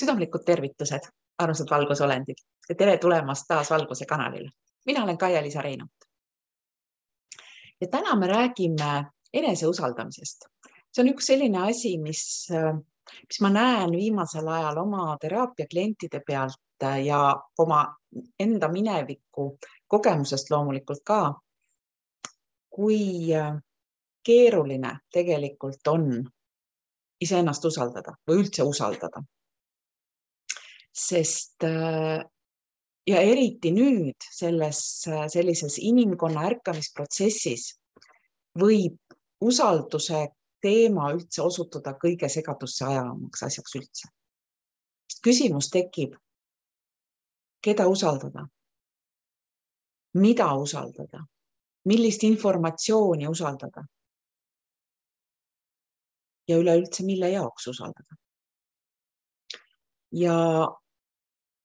südamlikud tervitused, armsad valgusolendid ja tere tulemast taas Valguse kanalile. mina olen Kaia-Liisa Reinult. ja täna me räägime eneseusaldamisest. see on üks selline asi, mis, mis ma näen viimasel ajal oma teraapia klientide pealt ja oma enda mineviku kogemusest loomulikult ka. kui keeruline tegelikult on iseennast usaldada või üldse usaldada sest äh, ja eriti nüüd selles sellises inimkonna ärkamisprotsessis võib usalduse teema üldse osutuda kõige segadusse ajavamaks asjaks üldse. küsimus tekib, keda usaldada, mida usaldada, millist informatsiooni usaldada ja üleüldse, mille jaoks usaldada. ja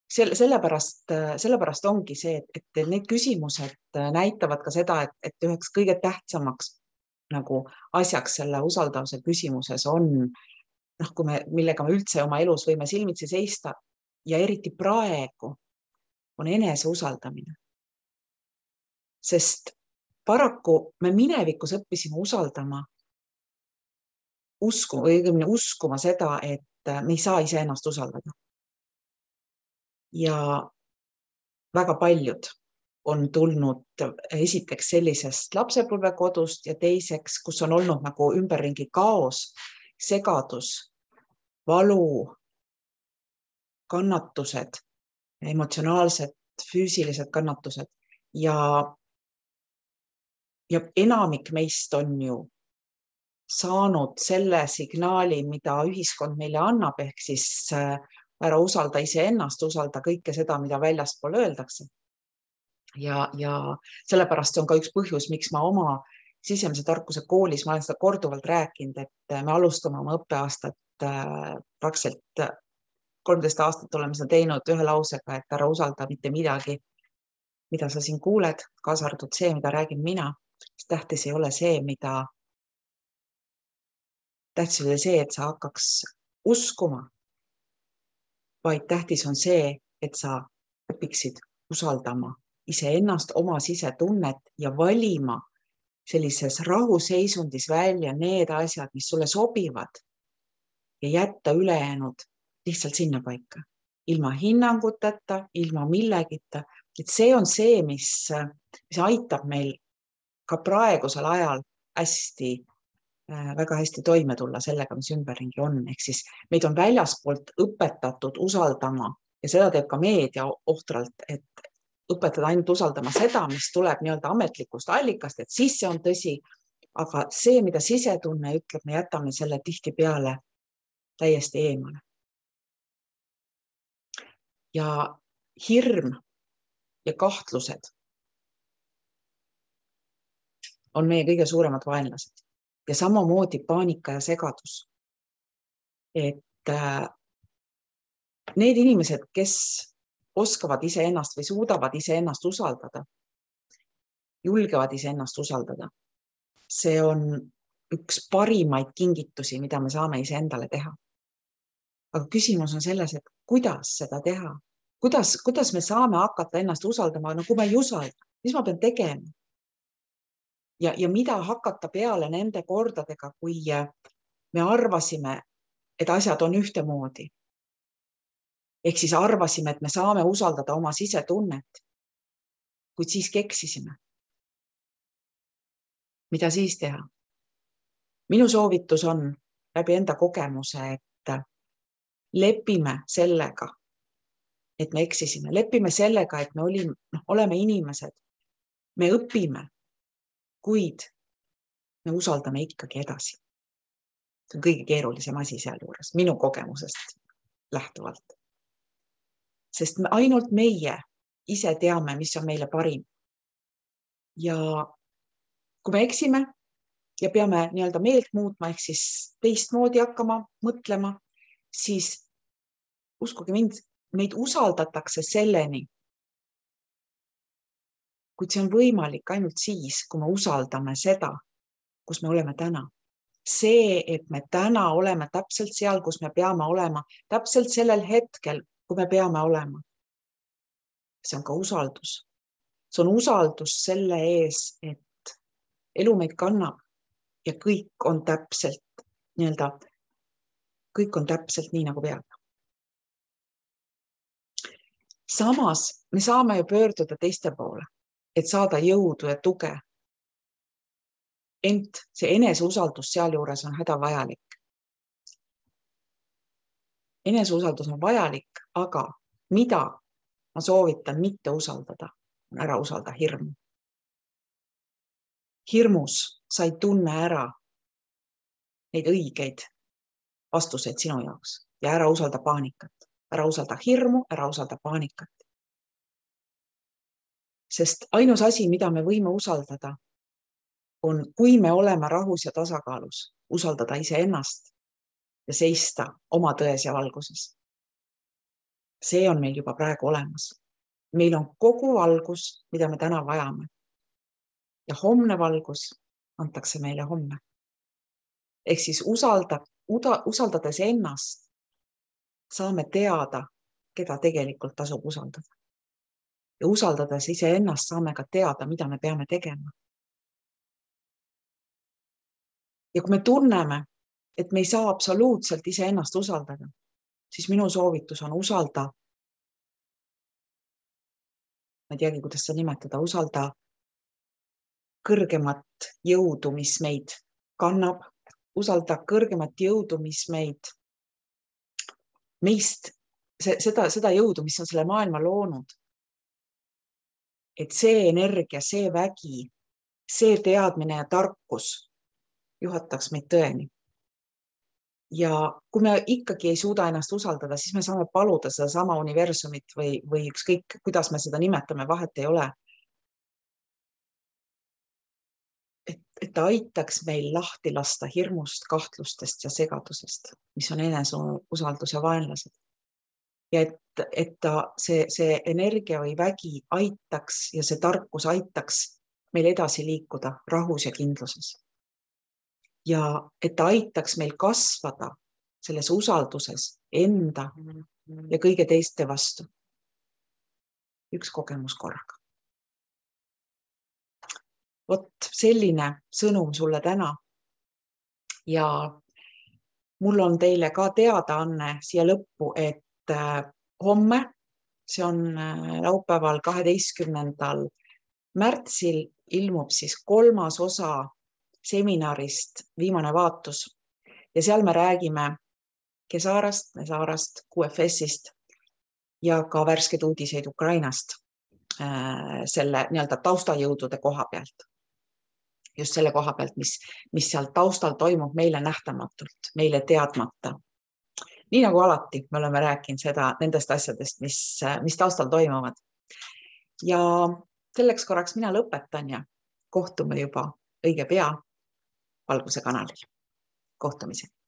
selle, sellepärast, sellepärast ongi see, et, et need küsimused näitavad ka seda, et, et üheks kõige tähtsamaks nagu asjaks selle usaldavuse küsimuses on noh, kui me, millega me üldse oma elus võime silmitsi seista ja eriti praegu on enese usaldamine. sest paraku me minevikus õppisime usaldama, või õigemini uskuma seda, et me ei saa iseennast usaldada ja väga paljud on tulnud esiteks sellisest lapsepõlvekodust ja teiseks, kus on olnud nagu ümberringi kaos, segadus, valu, kannatused, emotsionaalsed, füüsilised kannatused. Ja, ja enamik meist on ju saanud selle signaali, mida ühiskond meile annab, ehk siis äh, ära usalda iseennast, usalda kõike seda, mida väljaspool öeldakse. ja, ja sellepärast see on ka üks põhjus, miks ma oma sisemise tarkuse koolis, ma olen seda korduvalt rääkinud, et me alustame oma õppeaastat äh, praktiliselt kolmteist aastat oleme seda teinud ühe lausega, et ära usalda mitte midagi, mida sa siin kuuled, kaasa arvatud see, mida räägin mina. tähtis ei ole see, mida, tähtis oli see, et sa hakkaks uskuma vaid tähtis on see, et sa õpiksid usaldama iseennast, oma sisetunnet ja valima sellises rahuseisundis välja need asjad, mis sulle sobivad ja jätta ülejäänud lihtsalt sinnapaika, ilma hinnanguteta, ilma millegita. et see on see, mis, mis aitab meil ka praegusel ajal hästi väga hästi toime tulla sellega, mis ümberringi on, ehk siis meid on väljaspoolt õpetatud usaldama ja seda teeb ka meedia ohtralt, et õpetada ainult usaldama seda, mis tuleb nii-öelda ametlikust allikast, et siis see on tõsi. aga see, mida sisetunne ütleb, me jätame selle tihtipeale täiesti eemale. ja hirm ja kahtlused on meie kõige suuremad vaenlased ja samamoodi paanika ja segadus. et äh, need inimesed, kes oskavad iseennast või suudavad iseennast usaldada, julgevad iseennast usaldada, see on üks parimaid kingitusi, mida me saame iseendale teha. aga küsimus on selles, et kuidas seda teha, kuidas, kuidas me saame hakata ennast usaldama, no kui ma ei usalda, mis ma pean tegema? Ja, ja mida hakata peale nende kordadega, kui äh, me arvasime, et asjad on ühtemoodi. ehk siis arvasime, et me saame usaldada oma sisetunnet, kuid siiski eksisime. mida siis teha? minu soovitus on läbi enda kogemuse, et lepime sellega, et me eksisime, lepime sellega, et me olime, noh, oleme inimesed. me õpime kuid me usaldame ikkagi edasi. see on kõige keerulisem asi sealjuures minu kogemusest lähtuvalt. sest me, ainult meie ise teame, mis on meile parim. ja kui me eksime ja peame nii-öelda meelt muutma ehk siis teistmoodi hakkama mõtlema, siis uskuge mind, meid usaldatakse selleni, kuid see on võimalik ainult siis, kui me usaldame seda, kus me oleme täna. see, et me täna oleme täpselt seal, kus me peame olema, täpselt sellel hetkel, kui me peame olema. see on ka usaldus. see on usaldus selle ees, et elu meid kannab ja kõik on täpselt nii-öelda, kõik on täpselt nii, nagu peab. samas me saame ju pöörduda teiste poole, et saada jõudu ja tuge ent see eneseusaldus sealjuures on hädavajalik. eneseusaldus on vajalik, aga mida ma soovitan mitte usaldada, on ära usalda hirmu. hirmus sa ei tunne ära neid õigeid vastuseid sinu jaoks ja ära usalda paanikat, ära usalda hirmu, ära usalda paanikat. Sest ainus asi, mida me võime usaldada, on, kui me oleme rahus ja tasakaalus, usaldada iseennast ja seista oma tões ja valguses. see on meil juba praegu olemas. meil on kogu valgus, mida me täna vajame. ja homne valgus antakse meile homme. ehk siis usalda, usaldades ennast, saame teada, keda tegelikult tasub usaldada. Ja usaldades iseennast, saame ka teada, mida me peame tegema ja kui me tunneme, et me ei saa absoluutselt iseennast usaldada, siis minu soovitus on usalda. ma ei teagi, kuidas seda nimetada, usalda kõrgemat jõudu, mis meid kannab, usalda kõrgemat jõudu, mis meid, meist, seda, seda jõudu, mis on selle maailma loonud. Et see energia, see vägi, see teadmine ja tarkus juhataks meid tõeni. ja kui me ikkagi ei suuda ennast usaldada, siis me saame paluda sedasama universumit või, või ükskõik, kuidas me seda nimetame, vahet ei ole. et, et ta aitaks meil lahti lasta hirmust, kahtlustest ja segadusest, mis on eneseusaldus ja vaenlased. Ja et, et ta, see, see energia või vägi aitaks ja see tarkus aitaks meil edasi liikuda rahus ja kindluses ja et ta aitaks meil kasvada selles usalduses enda ja kõige teiste vastu. üks kogemus korraga. vot selline sõnum sulle täna. ja mul on teile ka teadaanne siia lõppu, et homme, see on äh, laupäeval, kaheteistkümnendal märtsil ilmub siis kolmas osa seminarist Viimane vaatus ja seal me räägime Kesarast, Mesarast, QFS-ist ja ka värskeid uudiseid Ukrainast äh, selle nii-öelda taustajõudude koha pealt. just selle koha pealt, mis, mis seal taustal toimub meile nähtamatult, meile teadmata. Nii nagu alati me oleme rääkinud seda nendest asjadest, mis, mis taustal toimuvad. ja selleks korraks mina lõpetan ja kohtume juba õige pea Valguse kanalil. kohtumiseni.